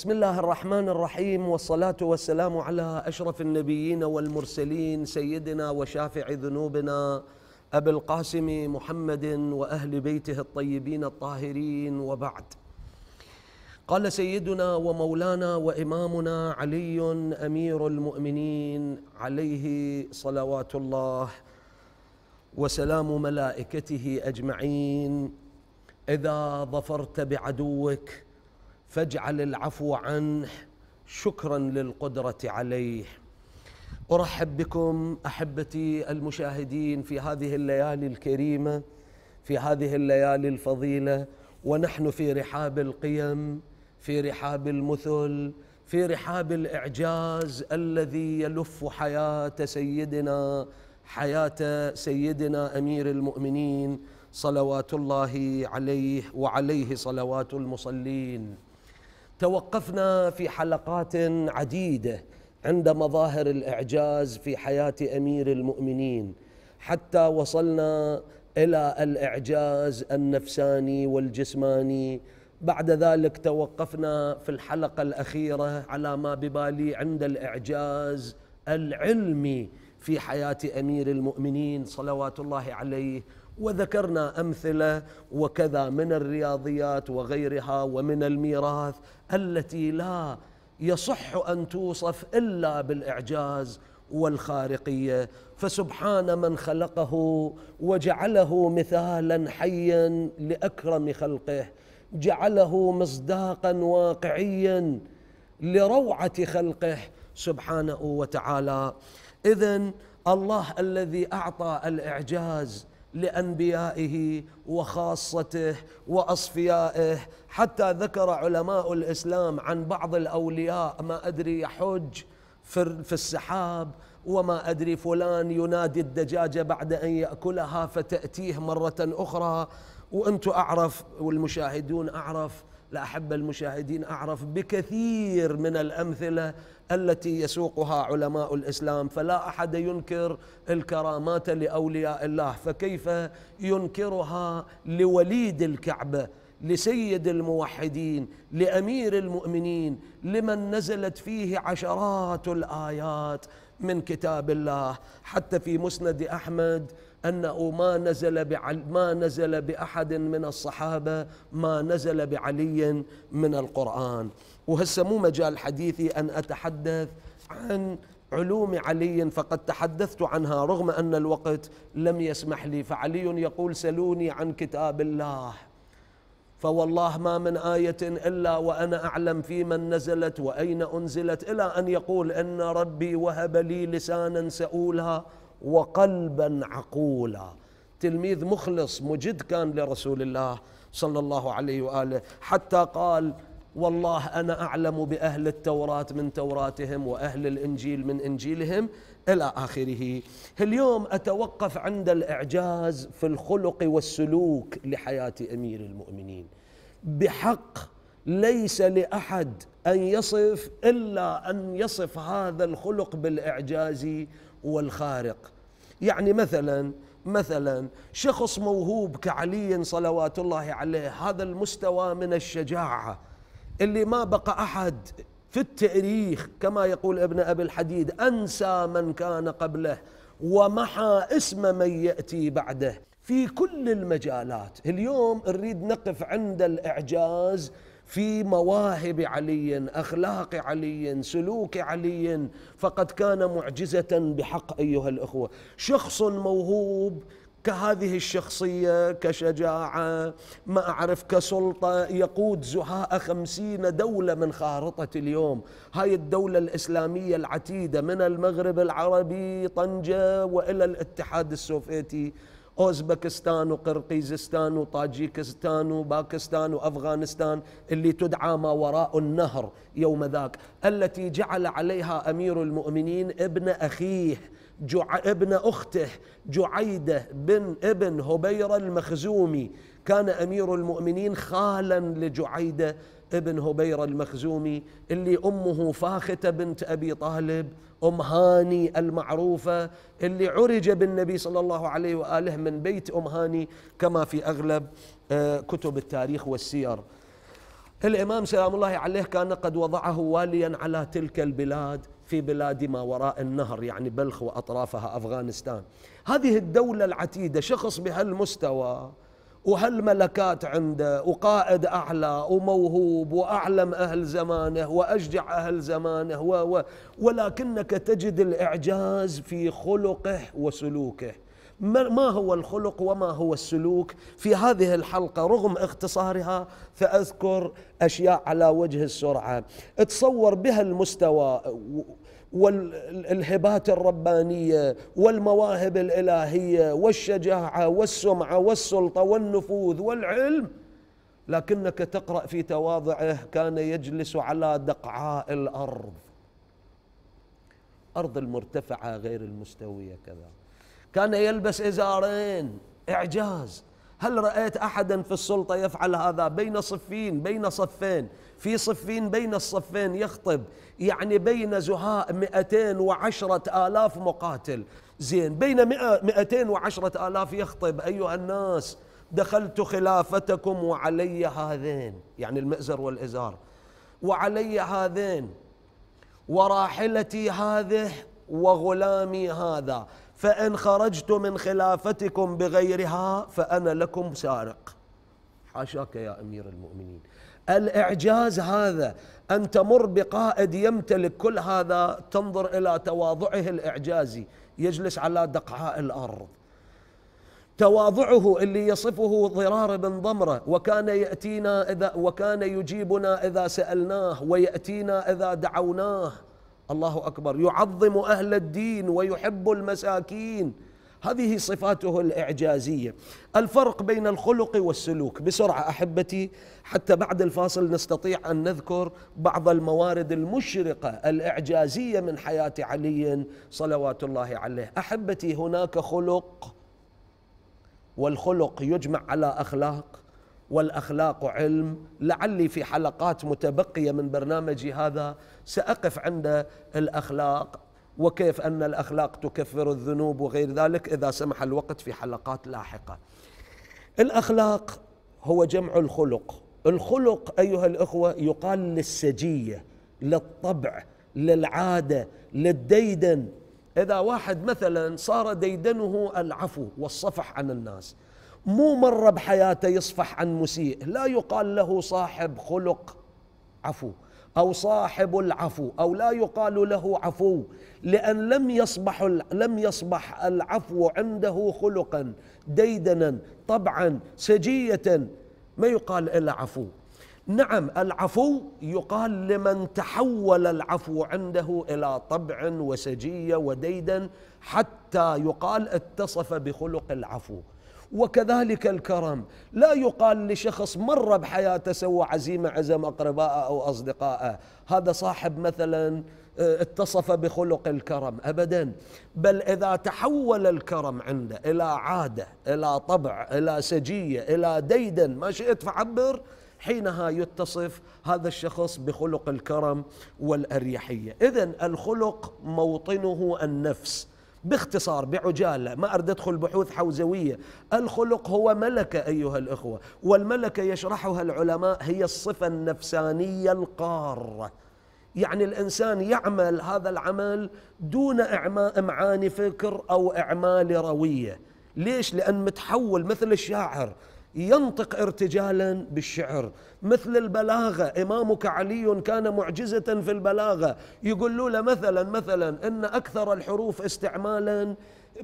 بسم الله الرحمن الرحيم والصلاة والسلام على أشرف النبيين والمرسلين سيدنا وشافع ذنوبنا أبي القاسم محمد وأهل بيته الطيبين الطاهرين وبعد قال سيدنا ومولانا وإمامنا علي أمير المؤمنين عليه صلوات الله وسلام ملائكته أجمعين إذا ظفرت بعدوك فاجعل العفو عنه. شكرا للقدرة عليه. أرحب بكم أحبتي المشاهدين في هذه الليالي الكريمة في هذه الليالي الفضيلة. ونحن في رحاب القيم في رحاب المثل في رحاب الإعجاز الذي يلف حياة سيدنا حياة سيدنا أمير المؤمنين صلوات الله عليه وعليه صلوات المصلين. توقفنا في حلقات عديدة عند مظاهر الإعجاز في حياة أمير المؤمنين حتى وصلنا إلى الإعجاز النفساني والجسماني. بعد ذلك توقفنا في الحلقة الأخيرة على ما ببالي عند الإعجاز العلمي في حياة أمير المؤمنين صلوات الله عليه وذكرنا أمثلة وكذا من الرياضيات وغيرها ومن الميراث التي لا يصح أن توصف إلا بالإعجاز والخارقية. فسبحان من خلقه وجعله مثالا حيا لأكرم خلقه جعله مصداقا واقعيا لروعة خلقه سبحانه وتعالى. اذا الله الذي أعطى الإعجاز لأنبيائه وخاصته وأصفيائه. حتى ذكر علماء الإسلام عن بعض الأولياء ما أدري يحج في السحاب وما أدري فلان ينادي الدجاجة بعد أن يأكلها فتأتيه مرة أخرى. وأنتم أعرف والمشاهدون أعرف لاحب المشاهدين أعرف بكثير من الأمثلة التي يسوقها علماء الإسلام فلا أحد ينكر الكرامات لأولياء الله فكيف ينكرها لوليد الكعبة لسيد الموحدين لأمير المؤمنين لمن نزلت فيه عشرات الآيات من كتاب الله حتى في مسند أحمد انه ما نزل بعل ما نزل بأحد من الصحابة ما نزل بعلي من القرآن. وهسه مو مجال حديثي أن أتحدث عن علوم علي فقد تحدثت عنها رغم أن الوقت لم يسمح لي. فعلي يقول سلوني عن كتاب الله. فوالله ما من آية إلا وأنا أعلم في من نزلت وأين أنزلت إلى أن يقول إن ربي وهب لي لسانا سؤولا. وقلبا عقولا تلميذ مخلص مجد كان لرسول الله صلى الله عليه وآله حتى قال والله أنا أعلم بأهل التوراة من توراتهم وأهل الإنجيل من إنجيلهم إلى آخره. اليوم أتوقف عند الإعجاز في الخلق والسلوك لحياة أمير المؤمنين. بحق ليس لأحد أن يصف إلا أن يصف هذا الخلق بالإعجاز والخارق. يعني مثلا مثلا شخص موهوب كعلي صلوات الله عليه هذا المستوى من الشجاعة اللي ما بقى أحد في التاريخ كما يقول ابن أبي الحديد أنسى من كان قبله ومحى اسم من يأتي بعده في كل المجالات اليوم نريد نقف عند الإعجاز في مواهب علي أخلاق علي سلوك علي فقد كان معجزة بحق أيها الأخوة. شخص موهوب كهذه الشخصية كشجاعة ما أعرف كسلطة يقود زهاء خمسين دولة من خارطة اليوم. هاي الدولة الإسلامية العتيدة من المغرب العربي طنجة وإلى الاتحاد السوفيتي. أوزبكستان وقرقيزستان وطاجيكستان وباكستان وأفغانستان اللي تدعى ما وراء النهر يوم ذاك التي جعل عليها أمير المؤمنين ابن أخيه جع... ابن أخته جعيدة بن ابن هبيرة المخزومي. كان أمير المؤمنين خالا لجعيدة ابن هبيرة المخزومي اللي أمه فاختة بنت أبي طالب أم هاني المعروفة اللي عرج بالنبي صلى الله عليه وآله من بيت أم هاني كما في أغلب كتب التاريخ والسير. الإمام سلام الله عليه كان قد وضعه واليا على تلك البلاد في بلاد ما وراء النهر يعني بلخ وأطرافها أفغانستان. هذه الدولة العتيدة شخص بهالمستوى وهالملكات عنده وقائد أعلى وموهوب وأعلم أهل زمانه وأشجع أهل زمانه و و ولكنك تجد الإعجاز في خلقه وسلوكه. ما هو الخلق وما هو السلوك في هذه الحلقة؟ رغم اختصارها فأذكر أشياء على وجه السرعة. تصور بها المستوى والهبات الربانية والمواهب الإلهية والشجاعة والسمعة والسلطة والنفوذ والعلم. لكنك تقرأ في تواضعه كان يجلس على دقعاء الأرض. أرض المرتفعة غير المستوية كذا. كان يلبس إزارين. إعجاز. هل رأيت أحدا في السلطة يفعل هذا؟ بين صفين بين صفين. في صفين بين الصفين يخطب يعني بين زهاء 210 آلاف مقاتل. زين بين 210 آلاف يخطب. أيها الناس دخلت خلافتكم وعلي هذين يعني المئزر والإزار. وعلي هذين وراحلتي هذه وغلامي هذا. فإن خرجت من خلافتكم بغيرها فأنا لكم سارق. حاشاك يا أمير المؤمنين. الإعجاز هذا أن تمر بقائد يمتلك كل هذا تنظر إلى تواضعه الإعجازي يجلس على دقعاء الأرض. تواضعه اللي يصفه ضرار بن ضمرة وكان يأتينا إذا وكان يجيبنا إذا سألناه ويأتينا إذا دعوناه. الله أكبر. يعظم أهل الدين ويحب المساكين. هذه صفاته الإعجازية. الفرق بين الخلق والسلوك. بسرعة أحبتي حتى بعد الفاصل نستطيع أن نذكر بعض الموارد المشرقة الإعجازية من حياة علي صلوات الله عليه. أحبتي هناك خلق والخلق يجمع على أخلاق والأخلاق علم. لعلي في حلقات متبقية من برنامجي هذا سأقف عند الأخلاق. وكيف أن الأخلاق تكفر الذنوب وغير ذلك إذا سمح الوقت في حلقات لاحقة. الأخلاق هو جمع الخلق، الخلق أيها الأخوة يقال للسجية، للطبع، للعادة، للديدن. إذا واحد مثلا صار ديدنه العفو والصفح عن الناس، مو مرة بحياته يصفح عن مسيء، لا يقال له صاحب خلق عفو. أو صاحب العفو أو لا يقال له عفو لأن لم يصبح لم يصبح العفو عنده خلقا ديدنا طبعا سجية ما يقال إلا عفو. نعم العفو يقال لمن تحول العفو عنده إلى طبع وسجية وديدا حتى يقال اتصف بخلق العفو. وكذلك الكرم لا يقال لشخص مر بحياته سوى عزيمة عزم أقربائه أو أصدقائه هذا صاحب مثلا آه، اتصف بخلق الكرم. ابدا. بل إذا تحول الكرم عنده إلى عادة إلى طبع إلى سجية إلى ديدن ما شئت فعبر حينها يتصف هذا الشخص بخلق الكرم والأريحية. اذا الخلق موطنه النفس باختصار بعجالة ما أريد أدخل بحوث حوزوية. الخلق هو ملكة أيها الأخوة والملكة يشرحها العلماء هي الصفة النفسانية القارة. يعني الإنسان يعمل هذا العمل دون إمعان فكر أو إعمال روية. ليش؟ لأن متحول مثل الشاعر. ينطق ارتجالا بالشعر. مثل البلاغة إمامك علي كان معجزة في البلاغة. يقول له مثلا مثلا إن أكثر الحروف استعمالا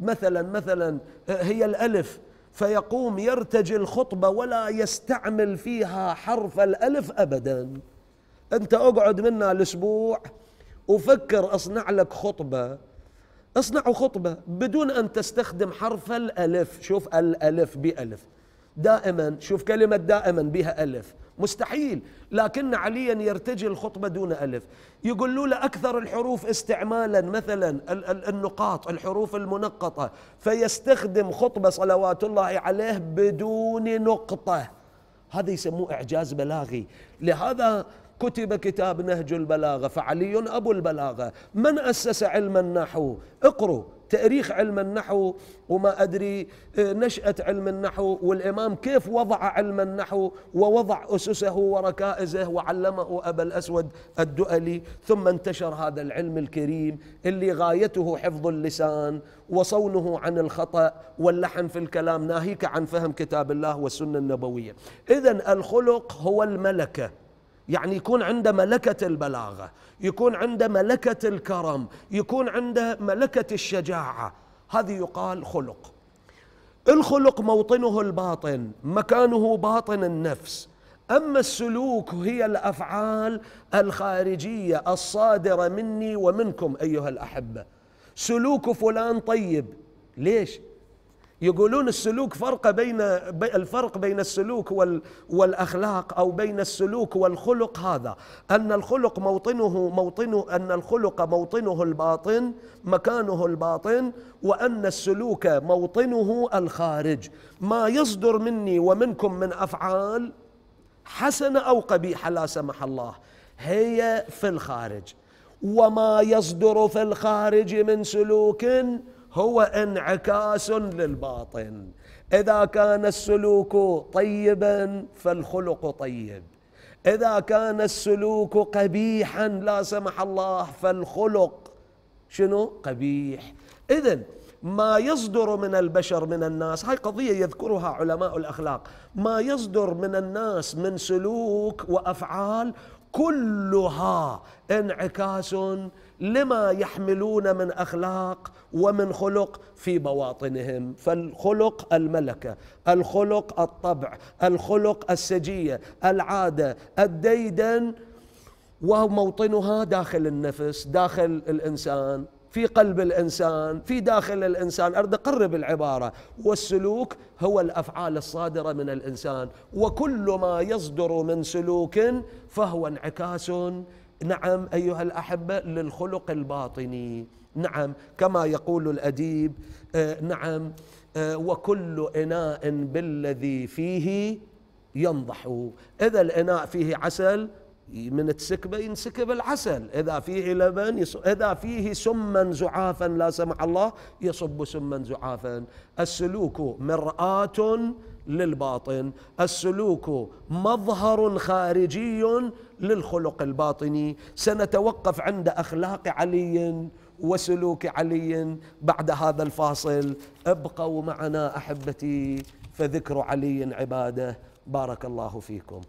مثلا مثلا هي الألف. فيقوم يرتجي الخطبة ولا يستعمل فيها حرف الألف ابدا. أنت أقعد منا الأسبوع وفكر أصنع لك خطبة. اصنعوا خطبة بدون أن تستخدم حرف الألف. شوف الألف بألف. دائما شوف كلمة دائما بها ألف. مستحيل. لكن عليا يرتجي الخطبة دون ألف. يقولوا له أكثر الحروف استعمالا مثلا النقاط الحروف المنقطة. فيستخدم خطبة صلوات الله عليه بدون نقطة. هذا يسموه إعجاز بلاغي. لهذا كتب كتاب نهج البلاغة فعلي أبو البلاغة. من أسس علم النحو؟ اقروا تاريخ علم النحو وما أدري آه، نشأة علم النحو والإمام كيف وضع علم النحو ووضع أسسه وركائزه وعلمه أبا الأسود الدؤلي ثم انتشر هذا العلم الكريم اللي غايته حفظ اللسان وصونه عن الخطأ واللحن في الكلام ناهيك عن فهم كتاب الله والسنة النبوية. اذا الخلق هو الملكة. يعني يكون عنده ملكة البلاغة يكون عنده ملكة الكرم يكون عنده ملكة الشجاعة. هذه يقال خلق. الخلق موطنه الباطن مكانه باطن النفس. أما السلوك هي الأفعال الخارجية الصادرة مني ومنكم أيها الأحبة. سلوك فلان طيب ليش؟ يقولون السلوك فرق بين الفرق بين السلوك والأخلاق أو بين السلوك والخلق هذا. أن الخلق موطنه موطنه أن الخلق موطنه الباطن مكانه الباطن وأن السلوك موطنه الخارج. ما يصدر مني ومنكم من أفعال حسنه أو قبيحه لا سمح الله هي في الخارج. وما يصدر في الخارج من سلوك هو انعكاس للباطن. إذا كان السلوك طيبا فالخلق طيب. إذا كان السلوك قبيحا لا سمح الله فالخلق شنو؟ قبيح. اذا ما يصدر من البشر من الناس هاي قضية يذكرها علماء الأخلاق. ما يصدر من الناس من سلوك وأفعال كلها انعكاس لما يحملون من أخلاق ومن خلق في بواطنهم. فالخلق الملكة الخلق الطبع الخلق السجية العادة الديدن وموطنها داخل النفس داخل الإنسان. في قلب الإنسان في داخل الإنسان. أريد أقرب العبارة. والسلوك هو الأفعال الصادرة من الإنسان. وكل ما يصدر من سلوك فهو انعكاس. نعم أيها الأحبة للخلق الباطني. نعم كما يقول الأديب آه، نعم آه، وكل إناء بالذي فيه ينضح. إذا الإناء فيه عسل من تسكبه ينسكب العسل. إذا فيه لبن إذا فيه سما زعافا لا سمح الله يصب سما زعافا. السلوك مرآة للباطن. السلوك مظهر خارجي للخلق الباطني. سنتوقف عند أخلاق علي وسلوك علي بعد هذا الفاصل. ابقوا معنا أحبتي فذكر علي عباده. بارك الله فيكم.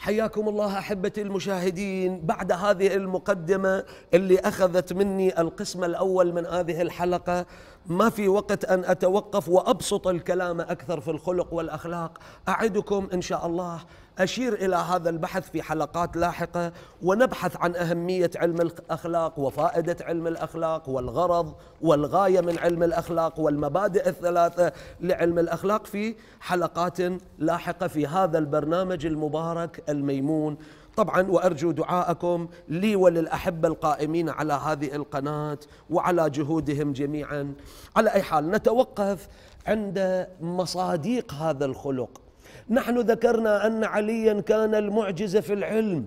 حياكم الله أحبتي المشاهدين. بعد هذه المقدمة اللي أخذت مني القسم الأول من هذه الحلقة ما في وقت أن أتوقف وأبسط الكلام أكثر في الخلق والأخلاق. أعدكم إن شاء الله أشير إلى هذا البحث في حلقات لاحقة ونبحث عن أهمية علم الأخلاق وفائدة علم الأخلاق والغرض والغاية من علم الأخلاق والمبادئ الثلاثة لعلم الأخلاق في حلقات لاحقة في هذا البرنامج المبارك الميمون. طبعا وأرجو دعاءكم لي وللأحبة القائمين على هذه القناة وعلى جهودهم جميعا. على أي حال نتوقف عند مصاديق هذا الخلق. نحن ذكرنا أن عليا كان المعجزه في العلم.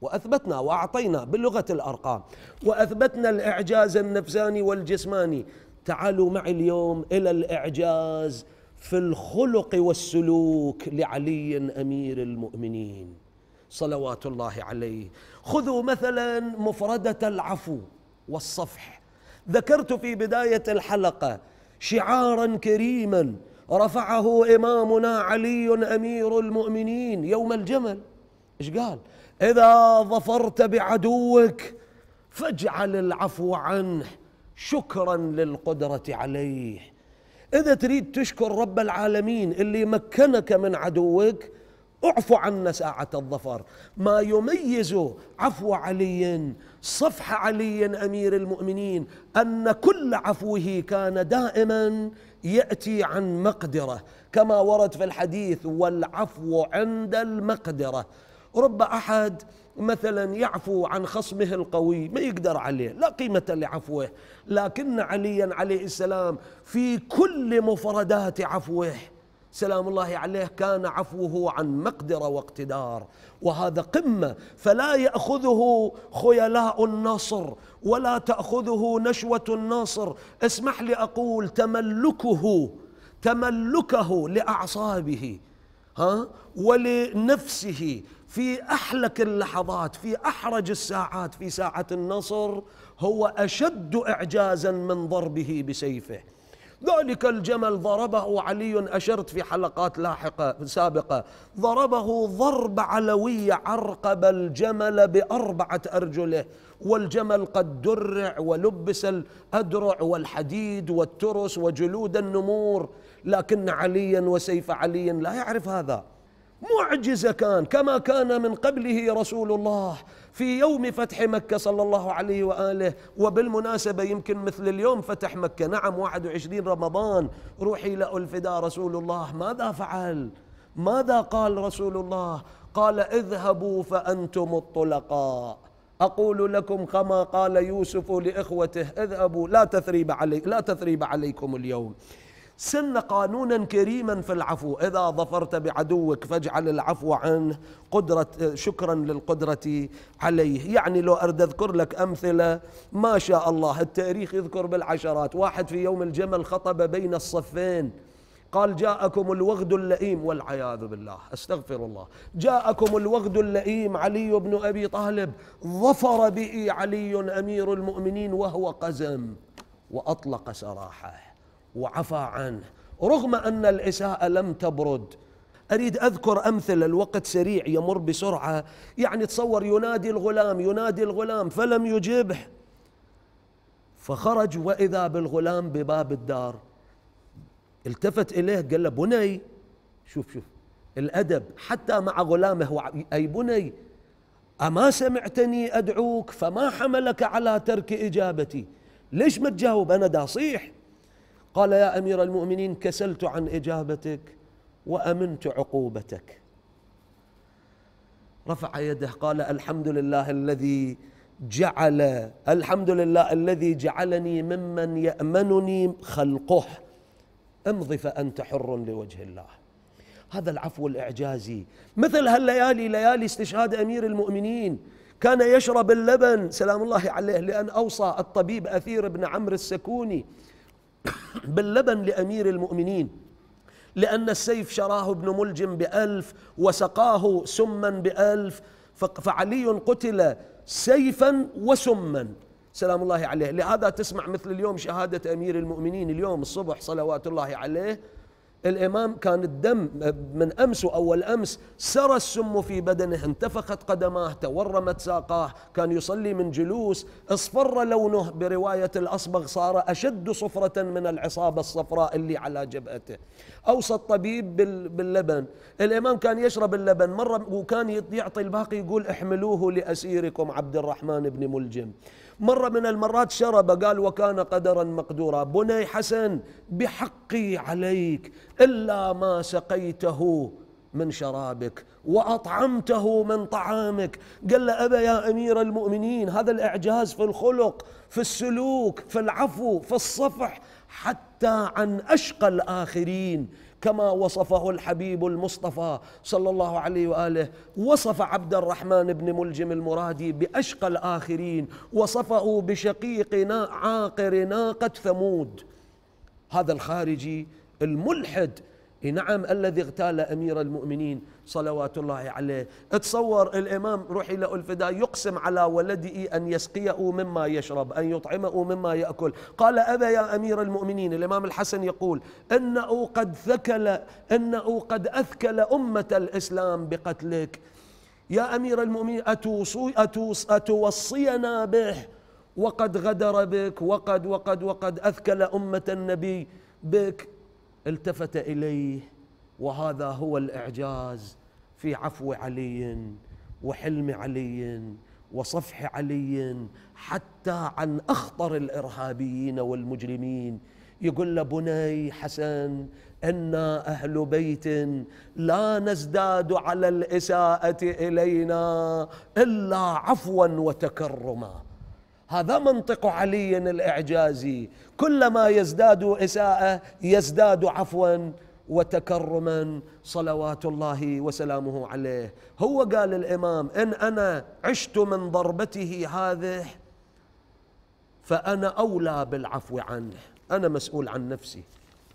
وأثبتنا وأعطينا بلغة الأرقام. وأثبتنا الإعجاز النفساني والجسماني. تعالوا معي اليوم إلى الإعجاز في الخلق والسلوك لعلي أمير المؤمنين. صلوات الله عليه. خذوا مثلا مفردة العفو والصفح. ذكرت في بداية الحلقة شعارا كريما رفعه إمامنا علي أمير المؤمنين يوم الجمل. إيش قال؟ إذا ظفرت بعدوك فاجعل العفو عنه شكرا للقدرة عليه. إذا تريد تشكر رب العالمين اللي مكنك من عدوك اعفو عنا ساعة الظفر. ما يميز عفو علي صفح علي أمير المؤمنين أن كل عفوه كان دائما يأتي عن مقدرة كما ورد في الحديث والعفو عند المقدرة. رب أحد مثلا يعفو عن خصمه القوي ما يقدر عليه لا قيمة لعفوه. لكن عليا عليه السلام في كل مفردات عفوه سلام الله عليه كان عفوه عن مقدرة واقتدار. وهذا قمة فلا يأخذه خيلاء النصر. ولا تأخذه نشوة النصر اسمح لي أقول تملكه تملكه لأعصابه ها ولنفسه في أحلك اللحظات في أحرج الساعات في ساعة النصر هو أشد اعجازا من ضربه بسيفه. ذلك الجمل ضربه علي أشرت في حلقات لاحقة سابقة. ضربه ضرب علوي عرقب الجمل بأربعة أرجله والجمل قد درع ولبس الأدرع والحديد والترس وجلود النمور. لكن عليا وسيف علي لا يعرف هذا. معجزة كان كما كان من قبله رسول الله. في يوم فتح مكة صلى الله عليه وآله وبالمناسبة يمكن مثل اليوم فتح مكة. نعم 21 رمضان. روحي له الفداء رسول الله. ماذا فعل؟ ماذا قال رسول الله؟ قال اذهبوا فأنتم الطلقاء. أقول لكم كما قال يوسف لإخوته اذهبوا لا تثريب علي لا تثريب عليكم اليوم. سن قانونا كريما في العفو. إذا ظفرت بعدوك فاجعل العفو عنه. قدرة شكرا للقدرة عليه. يعني لو أرد أذكر لك أمثلة ما شاء الله التاريخ يذكر بالعشرات. واحد في يوم الجمل خطب بين الصفين. قال جاءكم الوغد اللئيم. والعياذ بالله أستغفر الله. جاءكم الوغد اللئيم علي بن أبي طالب. ظفر به علي أمير المؤمنين وهو قزم وأطلق سراحه. وعفى عنه. رغم أن الإساءة لم تبرد أريد أذكر امثله الوقت سريع يمر بسرعة. يعني تصور ينادي الغلام ينادي الغلام فلم يجبه. فخرج وإذا بالغلام بباب الدار. التفت إليه قال له بني. شوف شوف الأدب حتى مع غلامه أي بني أما سمعتني أدعوك فما حملك على ترك إجابتي؟ ليش ما تجاوب؟ أنا دا صيح قال يا أمير المؤمنين كسلت عن إجابتك وأمنت عقوبتك. رفع يده قال الحمد لله الذي جعل الحمد لله الذي جعلني ممن يأمنني خلقه. امض فانت حر لوجه الله. هذا العفو الإعجازي. مثل هالليالي ليالي استشهاد أمير المؤمنين. كان يشرب اللبن سلام الله عليه لأن أوصى الطبيب أثير بن عمرو السكوني باللبن لأمير المؤمنين لأن السيف شراه ابن ملجم بألف وسقاه سما بألف فعلي قتل سيفا وسما. سلام الله عليه. لهذا تسمع مثل اليوم شهادة أمير المؤمنين اليوم الصبح صلوات الله عليه. الإمام كان الدم من أمس وأول أمس سرى السم في بدنه انتفخت قدماه تورمت ساقاه كان يصلي من جلوس. اصفر لونه برواية الأصبغ صار أشد صفرة من العصابة الصفراء اللي على جبهته. أوصى الطبيب باللبن. الإمام كان يشرب اللبن مرة وكان يعطي الباقي يقول احملوه لأسيركم عبد الرحمن بن ملجم. مرة من المرات شرب قال وكان قدرا مقدورا. بني حسن بحقي عليك إلا ما سقيته من شرابك وأطعمته من طعامك. قال له أبا يا أمير المؤمنين هذا الإعجاز في الخلق في السلوك في العفو في الصفح حتى عن أشقى الآخرين. كما وصفه الحبيب المصطفى صلى الله عليه وآله. وصف عبد الرحمن بن ملجم المرادي بأشقى الآخرين. وصفه بشقيق عاقر ناقة ثمود. هذا الخارجي الملحد نعم الذي اغتال أمير المؤمنين صلوات الله عليه. تصور الإمام روحي له الفداء يقسم على ولده أن يسقيه مما يشرب أن يطعمه مما يأكل. قال أبا يا أمير المؤمنين الإمام الحسن يقول إنه قد ثكل إنه قد أثكل أمة الإسلام بقتلك. يا أمير المؤمنين أتوص أتوصينا به. وقد غدر بك وقد وقد وقد أثكل أمة النبي بك. التفت إليه وهذا هو الإعجاز في عفو علي وحلم علي وصفح علي حتى عن أخطر الإرهابيين والمجرمين. يقول له بني حسن أنا أهل بيت لا نزداد على الإساءة إلينا إلا عفوا وتكرما. هذا منطق علي الإعجازي. كلما يزداد إساءة يزداد عفوا وتكرما صلوات الله وسلامه عليه. هو قال الإمام إن أنا عشت من ضربته هذه فأنا أولى بالعفو عنه. أنا مسؤول عن نفسي.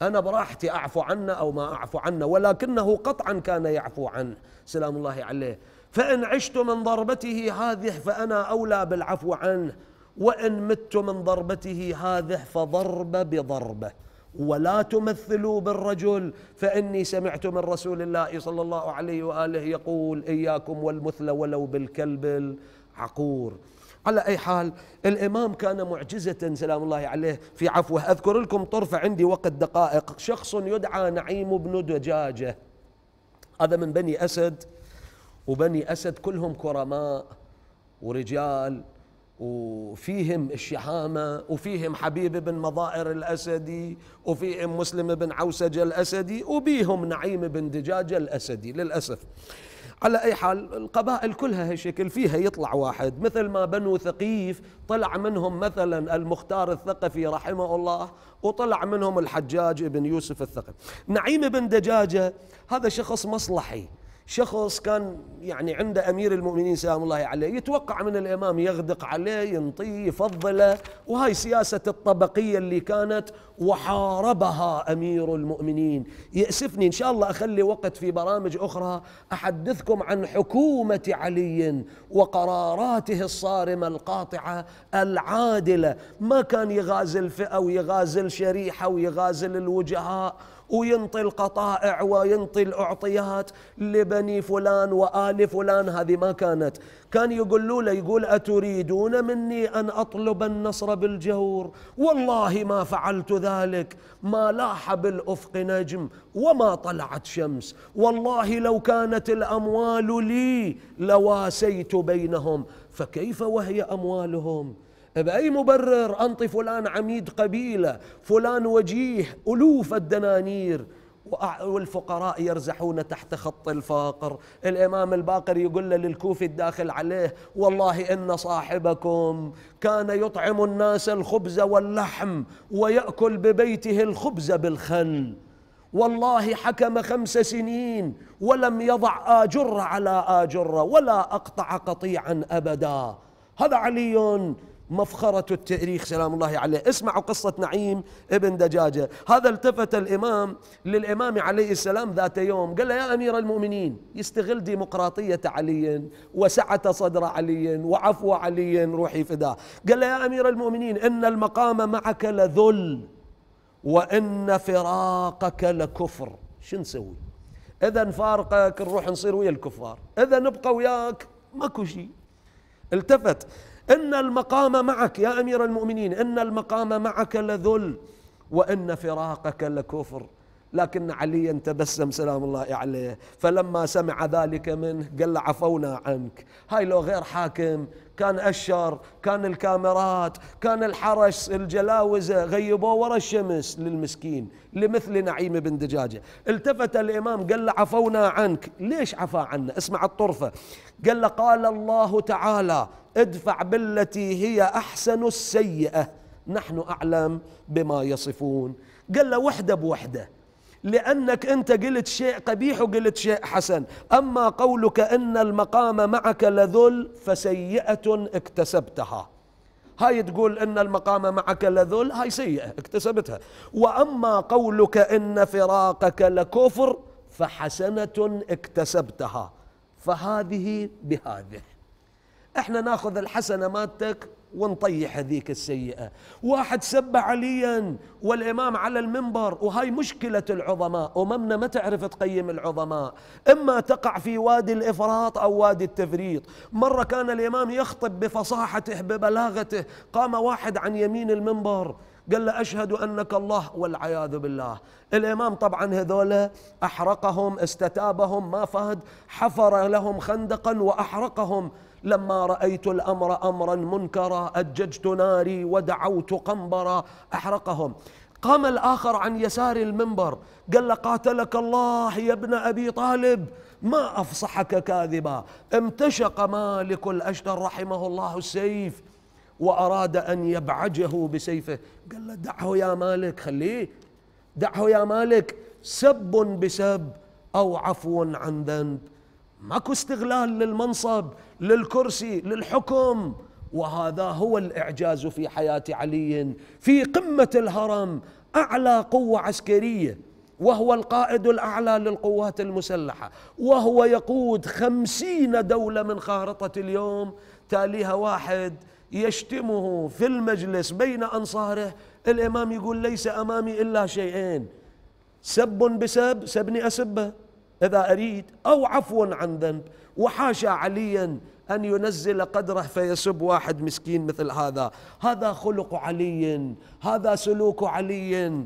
أنا براحتي أعفو عنه أو ما أعفو عنه ولكنه قطعا كان يعفو عنه. سلام الله عليه. فإن عشت من ضربته هذه فأنا أولى بالعفو عنه. وإن مت من ضربته هذه فضربه بضربة. ولا تمثلوا بالرجل فإني سمعت من رسول الله صلى الله عليه وآله يقول إياكم والمثل ولو بالكلب العقور. على أي حال الإمام كان معجزة سلام الله عليه. في عفوه أذكر لكم طرفه عندي وقت دقائق. شخص يدعى نعيم بن دجاجة. هذا من بني أسد. وبني أسد كلهم كرماء ورجال. وفيهم الشحامة وفيهم حبيب بن مضائر الأسدي وفيهم مسلم بن عوسجة الأسدي وبيهم نعيم بن دجاجة الأسدي للأسف. على أي حال القبائل كلها هالشكل فيها يطلع واحد مثل ما بنو ثقيف طلع منهم مثلا المختار الثقفي رحمه الله وطلع منهم الحجاج بن يوسف الثقفي. نعيم بن دجاجة هذا شخص مصلحي شخص كان يعني عند أمير المؤمنين سلام الله عليه يتوقع من الإمام يغدق عليه ينطيه يفضله وهاي سياسة الطبقية اللي كانت وحاربها أمير المؤمنين. يأسفني إن شاء الله أخلي وقت في برامج أخرى أحدثكم عن حكومة علي وقراراته الصارمة القاطعة العادلة. ما كان يغازل فئة ويغازل شريحة ويغازل الوجهاء وينطي القطائع وينطي الأعطيات لبني فلان وآل فلان. هذه ما كانت. كان يقولوا له يقول أتريدون مني أن أطلب النصر بالجور والله ما فعلت ذلك. ما لاح بالأفق نجم وما طلعت شمس. والله لو كانت الأموال لي لواسيت بينهم. فكيف وهي أموالهم؟ بأي مبرر أنطي فلان عميد قبيلة فلان وجيه ألوف الدنانير. والفقراء يرزحون تحت خط الفقر الإمام الباقر يقول للكوفي الداخل عليه والله إن صاحبكم كان يطعم الناس الخبز واللحم ويأكل ببيته الخبز بالخل. والله حكم خمس سنين ولم يضع آجر على آجر ولا أقطع قطيعا أبدا. هذا علي مفخرة التاريخ سلام الله عليه. اسمعوا قصة نعيم ابن دجاجة هذا التفت الإمام للإمام عليه السلام ذات يوم. قال له يا أمير المؤمنين يستغل ديمقراطية علي وسعة صدر علي وعفو علي روحي فداه قال له يا أمير المؤمنين إن المقام معك لذل وإن فراقك لكفر. شو نسوي؟ إذا نفارقك نروح نصير ويا الكفار. إذا نبقى وياك. ماكو شيء. التفت. إن المقام معك يا أمير المؤمنين إن المقام معك لذل وإن فراقك لكفر. لكن عليا تبسم سلام الله عليه. فلما سمع ذلك منه قال عفونا عنك. هاي لو غير حاكم كان أشر كان الكاميرات كان الحرس الجلاوزة غيبوه ورا الشمس للمسكين لمثل نعيم بن دجاجة. التفت الإمام قال له عفونا عنك. ليش عفا عنا؟ اسمع الطرفة. قال له قال الله تعالى ادفع بالتي هي أحسن السيئة. نحن أعلم بما يصفون. قال له وحدة بوحدة. لأنك أنت قلت شيء قبيح وقلت شيء حسن. أما قولك أن المقام معك لذل فسيئة اكتسبتها. هاي تقول أن المقام معك لذل هاي سيئة اكتسبتها. وأما قولك أن فراقك لكفر فحسنة اكتسبتها. فهذه بهذه. إحنا ناخذ الحسنة مالتك ونطيح هذيك السيئة. واحد سب عليا والإمام على المنبر وهاي مشكلة العظماء. أممنا ما تعرف تقيم العظماء. إما تقع في وادي الإفراط أو وادي التفريط. مرة كان الإمام يخطب بفصاحته ببلاغته قام واحد عن يمين المنبر قال له أشهد أنك الله والعياذ بالله. الإمام طبعا هذولا أحرقهم استتابهم ما فهد حفر لهم خندقا وأحرقهم. لما رأيت الأمر أمرا منكرا أججت ناري ودعوت قنبرا أحرقهم. قام الآخر عن يسار المنبر. قال له قاتلك الله يا ابن أبي طالب. ما أفصحك كاذبا؟ امتشق مالك الأشتر رحمه الله السيف وأراد أن يبعجه بسيفه. قال له دعه يا مالك خليه. دعه يا مالك. سب بسب أو عفو عن ذنب. ماكو استغلال للمنصب للكرسي للحكم. وهذا هو الإعجاز في حياة علي في قمة الهرم أعلى قوة عسكرية. وهو القائد الأعلى للقوات المسلحة. وهو يقود خمسين دولة من خارطة اليوم. تاليها واحد يشتمه في المجلس بين أنصاره. الإمام يقول ليس أمامي إلا شيئين. سب بسب سبني أسبه. إذا أريد أو عفو عن ذنب. وحاشا عليا أن ينزل قدره فيسب واحد مسكين مثل هذا. هذا خلق علي. هذا سلوك علي.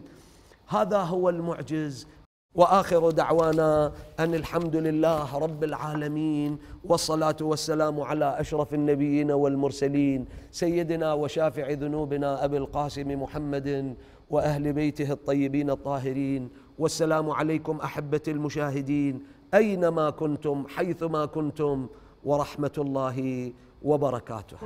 هذا هو المعجز. وآخر دعوانا أن الحمد لله رب العالمين والصلاة والسلام على أشرف النبيين والمرسلين سيدنا وشافع ذنوبنا أبي القاسم محمد وأهل بيته الطيبين الطاهرين والسلام عليكم احبتي المشاهدين أينما كنتم حيثما كنتم ورحمة الله وبركاته.